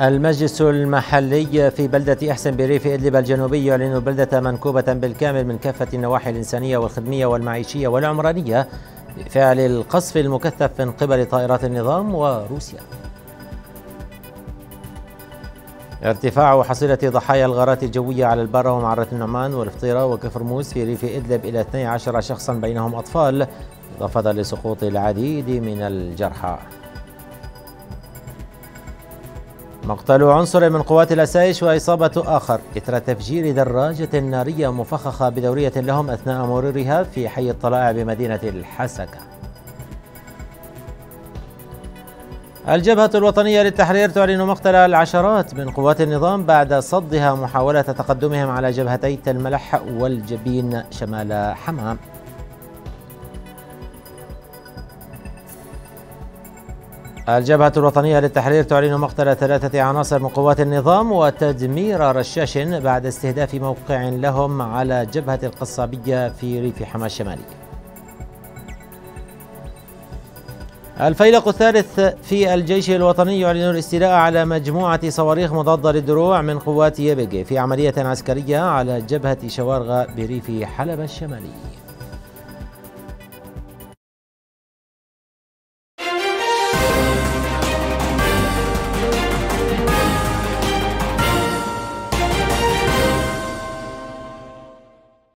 المجلس المحلي في بلدة إحسن بريف إدلب الجنوبي يعلن البلدة منكوبة بالكامل من كافة النواحي الإنسانية والخدمية والمعيشية والعمرانية بفعل القصف المكثف من قبل طائرات النظام وروسيا. ارتفاع حصيلة ضحايا الغارات الجوية على البارة ومعرة النعمان والفطيرة وكفرموس في ريف إدلب إلى 12 شخصا بينهم أطفال إضافة لسقوط العديد من الجرحى. مقتل عنصر من قوات الأسايش وإصابة آخر إثر تفجير دراجة نارية مفخخة بدورية لهم أثناء مرورها في حي الطلائع بمدينة الحسكة. الجبهة الوطنية للتحرير تعلن مقتل العشرات من قوات النظام بعد صدها محاولة تقدمهم على جبهتي الملح والجبين شمال حمام. الجبهة الوطنية للتحرير تعلن مقتل ثلاثة عناصر من قوات النظام وتدمير رشاش بعد استهداف موقع لهم على جبهة القصابية في ريف حما الشمالي. الفيلق الثالث في الجيش الوطني يعلن الاستيلاء على مجموعة صواريخ مضادة للدروع من قوات يبقى في عملية عسكرية على جبهة شوارغ بريف حلب الشمالي.